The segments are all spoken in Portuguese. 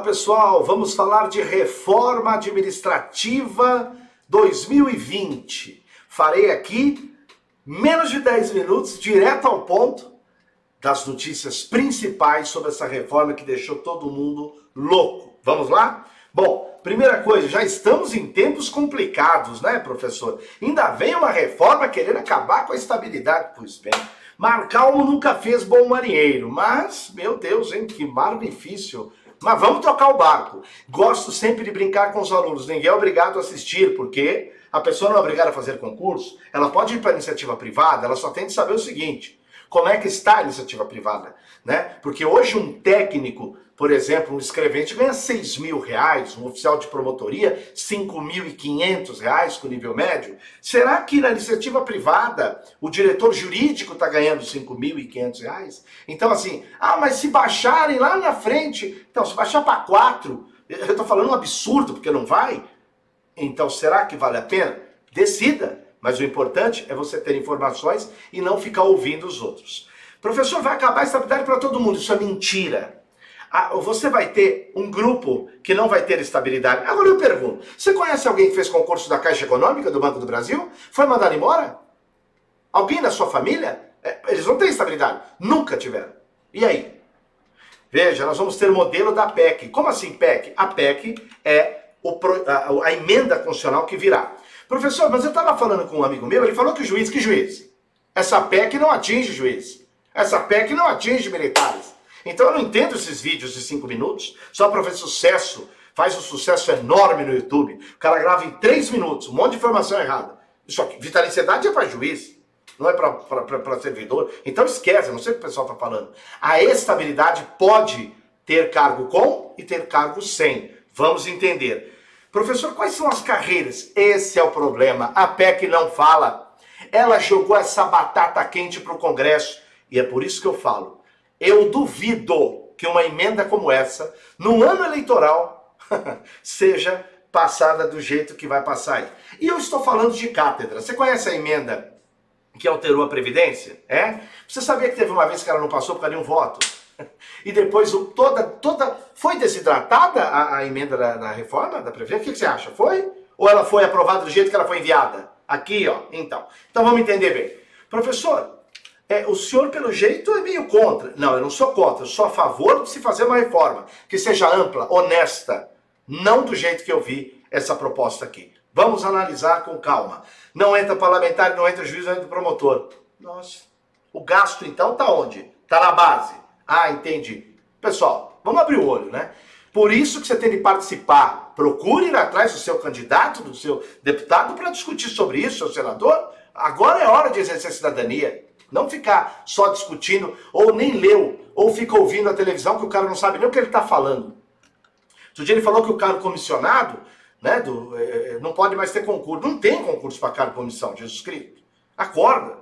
Fala pessoal, vamos falar de reforma administrativa 2020. Farei aqui menos de 10 minutos, direto ao ponto, das notícias principais sobre essa reforma que deixou todo mundo louco. Vamos lá? Bom, primeira coisa, já estamos em tempos complicados, né, professor? Ainda vem uma reforma querendo acabar com a estabilidade. Pois bem, Mar Calmo nunca fez bom marinheiro, mas, meu Deus, hein, que mar difícil mas vamos tocar o barco. Gosto sempre de brincar com os alunos. Ninguém é obrigado a assistir, porque a pessoa não é obrigada a fazer concurso. Ela pode ir para a iniciativa privada, ela só tem que saber o seguinte: como é que está a iniciativa privada? Né? Porque hoje um técnico por exemplo, um escrevente ganha 6 mil reais, um oficial de promotoria 5.500 reais com nível médio. Será que na iniciativa privada o diretor jurídico está ganhando 5.500 reais? Então assim, ah, mas se baixarem lá na frente, então se baixar para 4, eu estou falando um absurdo porque não vai. Então será que vale a pena? Decida. Mas o importante é você ter informações e não ficar ouvindo os outros. Professor, vai acabar a estabilidade para todo mundo. Isso é mentira. Você vai ter um grupo que não vai ter estabilidade. Agora eu pergunto: você conhece alguém que fez concurso da Caixa Econômica do Banco do Brasil? Foi mandado embora? Alguém da sua família? É, eles não têm estabilidade. Nunca tiveram. E aí? Veja, nós vamos ter modelo da PEC. Como assim PEC? A PEC é a, a emenda constitucional que virá. Professor, mas eu estava falando com um amigo meu, ele falou que juiz, que juiz? Essa PEC não atinge juiz. Essa PEC não atinge militares. Então eu não entendo esses vídeos de 5 minutos só para ver sucesso. Faz um sucesso enorme no YouTube. O cara grava em 3 minutos, um monte de informação errada. Isso aqui, vitaliciedade é para juiz, não é para servidor. Então esquece, não sei o que o pessoal está falando. A estabilidade pode ter cargo com e ter cargo sem. Vamos entender. Professor, quais são as carreiras? Esse é o problema. A PEC não fala. Ela jogou essa batata quente para o Congresso. E é por isso que eu falo eu duvido que uma emenda como essa, no ano eleitoral, seja passada do jeito que vai passar aí. E eu estou falando de cátedra. Você conhece a emenda que alterou a Previdência? É? Você sabia que teve uma vez que ela não passou por causa de um voto? E depois toda, toda. Foi desidratada a, a emenda da, da, reforma da Previdência? O que, que você acha? Foi? Ou ela foi aprovada do jeito que ela foi enviada? Aqui, ó. Então. Então vamos entender bem. Professor, é, o senhor, pelo jeito, é meio contra. Não, eu não sou contra, eu sou a favor de se fazer uma reforma que seja ampla, honesta, não do jeito que eu vi essa proposta aqui. Vamos analisar com calma. Não entra parlamentar, não entra juiz, não entra promotor. Nossa, o gasto então tá onde? Tá na base. Ah, entendi. Pessoal, vamos abrir o olho, né? Por isso que você tem de participar. Procure ir atrás do seu candidato, do seu deputado, para discutir sobre isso, seu senador. Agora é hora de exercer cidadania. Não ficar só discutindo, ou nem leu, ou fica ouvindo a televisão que o cara não sabe nem o que ele está falando. Outro dia ele falou que o cargo comissionado né, do, é, não pode mais ter concurso. Não tem concurso para cargo comissão, Jesus Cristo. Acorda.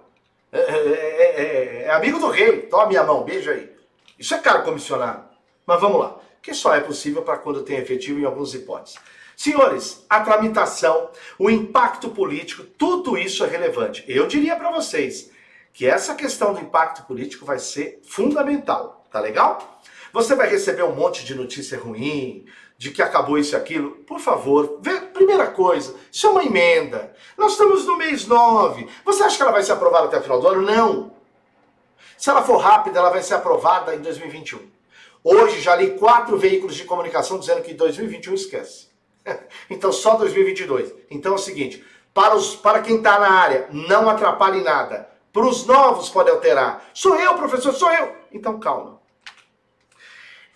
É, é, é, amigo do rei. Toma minha mão, beija aí. Isso é cargo comissionado. Mas vamos lá. Que só é possível para quando tem efetivo em algumas hipóteses. Senhores, a tramitação, o impacto político, tudo isso é relevante. Eu diria para vocês, que essa questão do impacto político vai ser fundamental, tá legal? Você vai receber um monte de notícia ruim, de que acabou isso e aquilo. Por favor, vê, primeira coisa, isso é uma emenda. Nós estamos no mês 9. Você acha que ela vai ser aprovada até o final do ano? Não. Se ela for rápida, ela vai ser aprovada em 2021. Hoje já li quatro veículos de comunicação dizendo que 2021 esquece. então só 2022. Então é o seguinte, para, os, para quem está na área, não atrapalhe nada para os novos pode alterar. Sou eu, professor, sou eu. Então calma.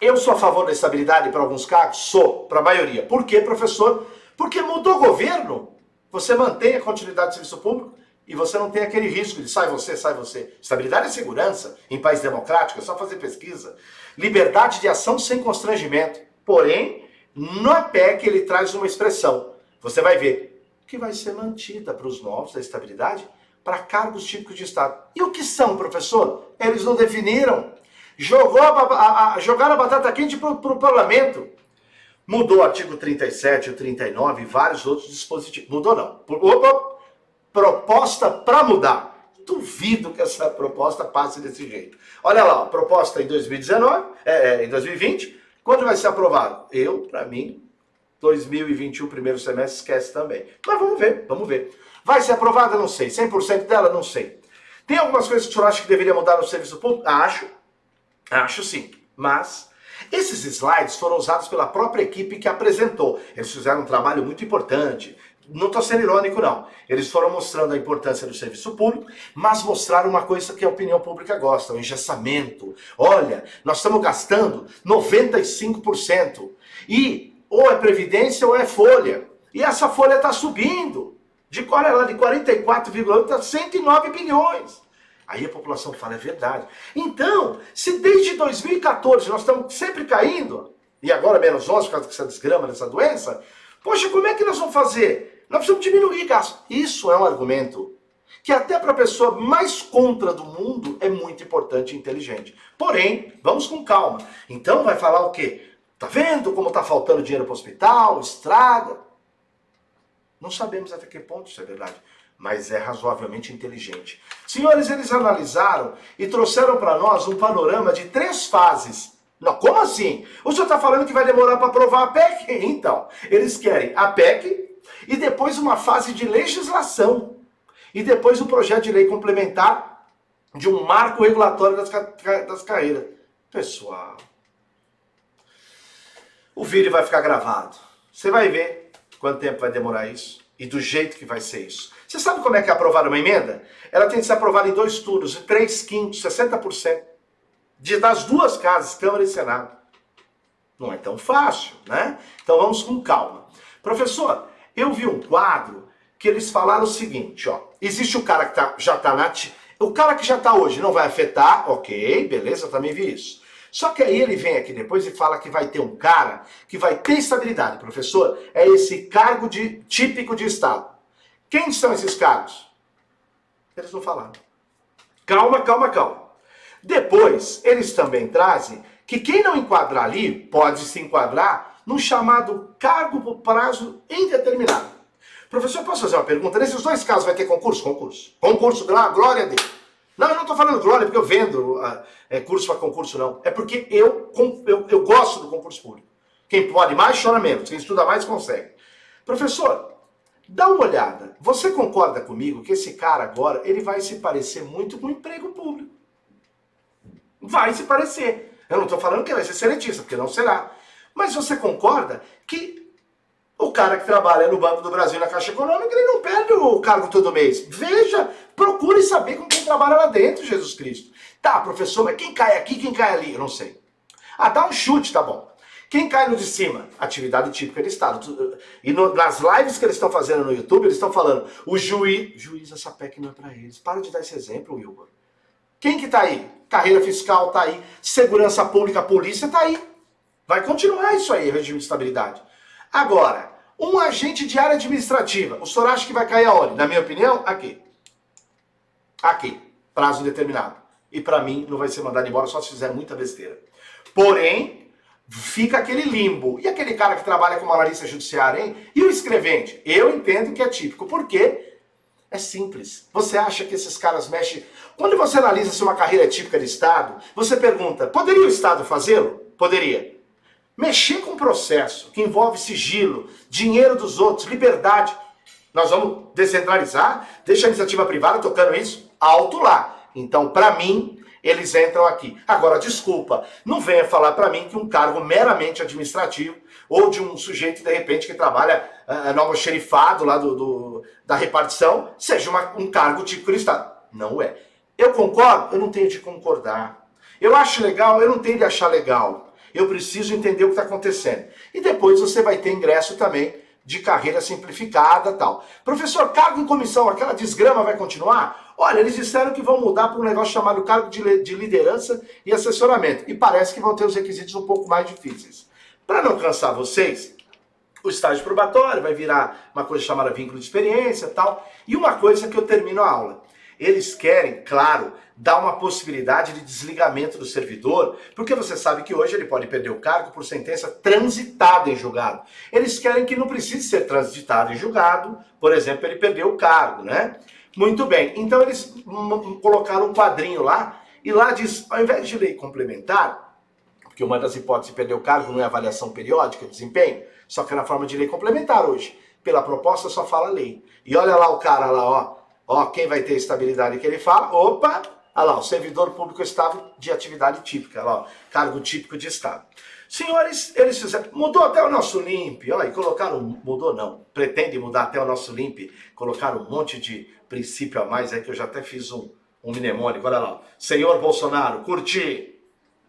Eu sou a favor da estabilidade para alguns cargos? Sou, para a maioria. Por quê, professor? Porque mudou o governo. Você mantém a continuidade do serviço público e você não tem aquele risco de sai você, sai você. Estabilidade e segurança em país democrático, é só fazer pesquisa. Liberdade de ação sem constrangimento. Porém, no PEC ele traz uma expressão. Você vai ver que vai ser mantida para os novos da estabilidade para cargos típicos de Estado. E o que são, professor? Eles não definiram. Jogou a, a, a jogaram a batata quente para o parlamento. Mudou o artigo 37, o 39 e vários outros dispositivos. Mudou não. Opa, proposta para mudar. Duvido que essa proposta passe desse jeito. Olha lá, proposta em 2019, é, é, em 2020, Quando vai ser aprovado? Eu, para mim, 2021, primeiro semestre, esquece também. Mas vamos ver, vamos ver. Vai ser aprovada? Não sei. 100% dela? Não sei. Tem algumas coisas que o senhor acha que deveria mudar no serviço público? Acho. Acho sim. Mas esses slides foram usados pela própria equipe que apresentou. Eles fizeram um trabalho muito importante. Não estou sendo irônico, não. Eles foram mostrando a importância do serviço público, mas mostraram uma coisa que a opinião pública gosta: o engessamento. Olha, nós estamos gastando 95%. E ou é previdência ou é folha. E essa folha está subindo. De, olha lá, de 44,8 para 109 bilhões. Aí a população fala, é verdade. Então, se desde 2014 nós estamos sempre caindo, e agora menos 11 por causa dessa desgrama, dessa doença, poxa, como é que nós vamos fazer? Nós precisamos diminuir gasto. Isso é um argumento que até para a pessoa mais contra do mundo é muito importante e inteligente. Porém, vamos com calma. Então vai falar o quê? Tá vendo como está faltando dinheiro para o hospital? Estraga. Não sabemos até que ponto isso é verdade, mas é razoavelmente inteligente. Senhores, eles analisaram e trouxeram para nós um panorama de três fases. Não, como assim? O senhor está falando que vai demorar para aprovar a PEC? Então, eles querem a PEC e depois uma fase de legislação. E depois um projeto de lei complementar de um marco regulatório das, das carreiras. Pessoal, o vídeo vai ficar gravado. Você vai ver quanto tempo vai demorar isso e do jeito que vai ser isso. Você sabe como é que é aprovar uma emenda? Ela tem que ser aprovada em dois turnos, em três quintos, 60%. De, das duas casas, Câmara e Senado. Não é tão fácil, né? Então vamos com calma. Professor, eu vi um quadro que eles falaram o seguinte, ó. Existe o cara que tá, já está na... O cara que já está hoje não vai afetar, ok, beleza, também vi isso. Só que aí ele vem aqui depois e fala que vai ter um cara que vai ter estabilidade. Professor, é esse cargo de, típico de Estado. Quem são esses cargos? Eles não falaram. Calma, calma, calma. Depois, eles também trazem que quem não enquadrar ali pode se enquadrar no chamado cargo por prazo indeterminado. Professor, posso fazer uma pergunta? Nesses dois casos vai ter concurso? Concurso. Concurso, glória a Deus. Não, eu não estou falando glória porque eu vendo uh, é, curso para concurso, não. É porque eu, eu, eu gosto do concurso público. Quem pode mais, chora menos. Quem estuda mais, consegue. Professor, dá uma olhada. Você concorda comigo que esse cara agora, ele vai se parecer muito com o emprego público? Vai se parecer. Eu não estou falando que vai ser seletista, porque não será. Mas você concorda que o cara que trabalha no Banco do Brasil na Caixa Econômica, ele não perde o cargo todo mês. Veja, procure saber com quem trabalha lá dentro, Jesus Cristo. Tá, professor, mas quem cai aqui, quem cai ali? Eu não sei. Ah, dá um chute, tá bom. Quem cai no de cima? Atividade típica de Estado. E no, nas lives que eles estão fazendo no YouTube, eles estão falando, o juiz... Juiz, essa PEC não é para eles. Para de dar esse exemplo, Wilbur. Quem que tá aí? Carreira fiscal tá aí. Segurança pública, polícia tá aí. Vai continuar isso aí, regime de estabilidade. Agora, um agente de área administrativa. O senhor acha que vai cair aonde? Na minha opinião, aqui. Aqui. Prazo determinado. E para mim não vai ser mandado embora só se fizer muita besteira. Porém, fica aquele limbo. E aquele cara que trabalha com uma analista judiciária, hein? E o escrevente? Eu entendo que é típico. Por quê? É simples. Você acha que esses caras mexem. Quando você analisa se uma carreira é típica de Estado, você pergunta: poderia o Estado fazê-lo? Poderia. Mexer com um processo que envolve sigilo, dinheiro dos outros, liberdade. Nós vamos descentralizar, deixa a iniciativa privada tocando isso alto lá. Então, para mim, eles entram aqui. Agora, desculpa, não venha falar para mim que um cargo meramente administrativo ou de um sujeito, de repente, que trabalha uh, no almoxerifado lá do, do, da repartição, seja uma, um cargo típico do Estado. Não é. Eu concordo? Eu não tenho de concordar. Eu acho legal? Eu não tenho de achar legal. Eu preciso entender o que está acontecendo. E depois você vai ter ingresso também de carreira simplificada tal. Professor, cargo em comissão, aquela desgrama vai continuar? Olha, eles disseram que vão mudar para um negócio chamado cargo de, de liderança e assessoramento. E parece que vão ter os requisitos um pouco mais difíceis. Para não cansar vocês, o estágio probatório vai virar uma coisa chamada vínculo de experiência tal. E uma coisa que eu termino a aula. Eles querem, claro, dar uma possibilidade de desligamento do servidor, porque você sabe que hoje ele pode perder o cargo por sentença transitada em julgado. Eles querem que não precise ser transitado em julgado, por exemplo, ele perdeu o cargo, né? Muito bem, então eles colocaram um quadrinho lá, e lá diz, ao invés de lei complementar, porque uma das hipóteses de perder o cargo não é avaliação periódica de desempenho, só que é na forma de lei complementar hoje. Pela proposta só fala lei. E olha lá o cara lá, ó, ó, quem vai ter estabilidade que ele fala, opa, olha lá, o servidor público estável de atividade típica, lá, cargo típico de Estado. Senhores, eles fizeram, mudou até o nosso LIMP, ó, e colocaram, mudou não, pretende mudar até o nosso LIMP, colocaram um monte de princípio a mais aí que eu já até fiz um, um mnemônico, olha lá, senhor Bolsonaro, curti,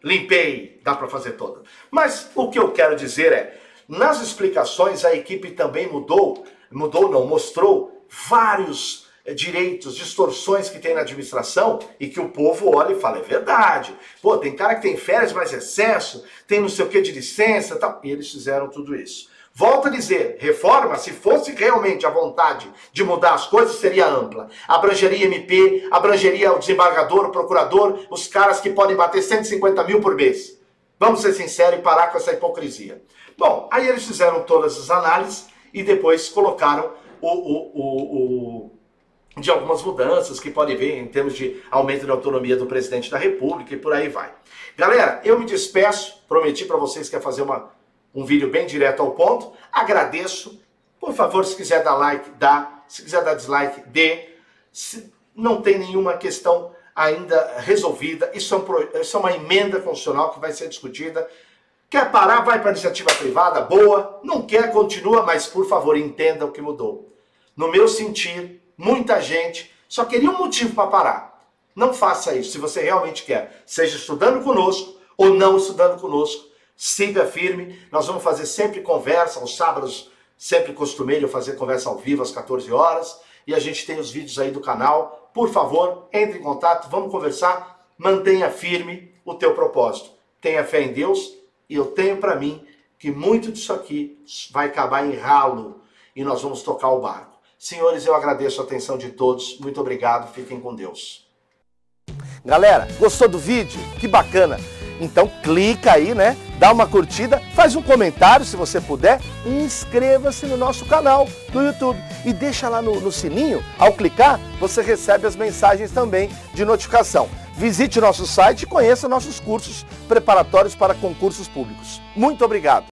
limpei, dá para fazer toda. Mas o que eu quero dizer é, nas explicações a equipe também mudou, mudou não, mostrou vários é, direitos, distorções que tem na administração e que o povo olha e fala, é verdade. Pô, tem cara que tem férias, mais excesso, tem não sei o que de licença tal. E eles fizeram tudo isso. Volto a dizer, reforma, se fosse realmente a vontade de mudar as coisas, seria ampla. Abrangeria MP, abrangeria o desembargador, o procurador, os caras que podem bater 150 mil por mês. Vamos ser sinceros e parar com essa hipocrisia. Bom, aí eles fizeram todas as análises e depois colocaram o, o, o, o de algumas mudanças que pode ver em termos de aumento da autonomia do presidente da República e por aí vai. Galera, eu me despeço, prometi para vocês que ia fazer uma, um vídeo bem direto ao ponto. Agradeço. Por favor, se quiser dar like, dá. Se quiser dar dislike, dê. Se não tem nenhuma questão ainda resolvida, isso é, um, isso é uma emenda constitucional que vai ser discutida. Quer parar, vai para a iniciativa privada, boa. Não quer, continua, mas por favor, entenda o que mudou. No meu sentir, muita gente só queria um motivo para parar. Não faça isso se você realmente quer, seja estudando conosco ou não estudando conosco. Siga firme, nós vamos fazer sempre conversa, aos sábados, sempre costumeiro fazer conversa ao vivo às 14 horas. E a gente tem os vídeos aí do canal. Por favor, entre em contato, vamos conversar. Mantenha firme o teu propósito. Tenha fé em Deus e eu tenho para mim que muito disso aqui vai acabar em ralo e nós vamos tocar o barco. Senhores, eu agradeço a atenção de todos. Muito obrigado. Fiquem com Deus. Galera, gostou do vídeo? Que bacana! Então clica aí, né? Dá uma curtida, faz um comentário se você puder inscreva-se no nosso canal do YouTube. E deixa lá no, no sininho, ao clicar, você recebe as mensagens também de notificação. Visite nosso site e conheça nossos cursos preparatórios para concursos públicos. Muito obrigado!